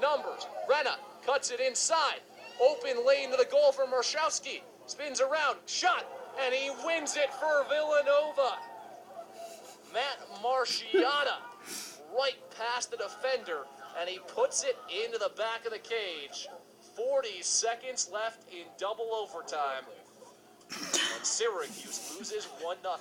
numbers. Rena cuts it inside. Open lane to the goal for Marshowski. Spins around, shot, and he wins it for Villanova. Matt Margiotta right past the defender, and he puts it into the back of the cage. 40 seconds left in double overtime. And Syracuse loses 1 0.